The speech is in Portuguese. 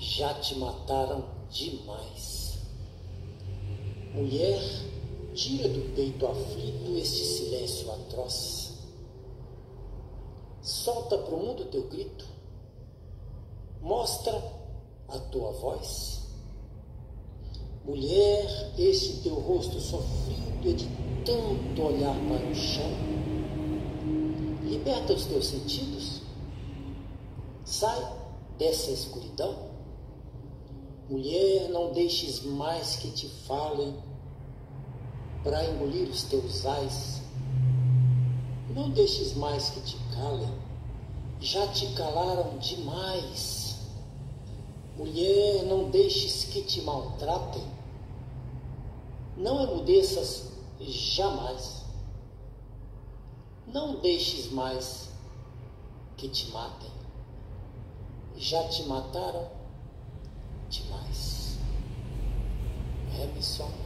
já te mataram demais. Mulher, tira do peito aflito este silêncio atroz. Solta pro mundo teu grito. Mostra a tua voz. Mulher, este teu rosto sofrido é de tanto olhar para o chão. Liberta os teus sentidos. Sai dessa escuridão. Mulher, não deixes mais que te falem para engolir os teus ais. Não deixes mais que te calem, já te calaram demais. Mulher, não deixes que te maltratem, não emudeças jamais. Não deixes mais que te matem, já te mataram is song.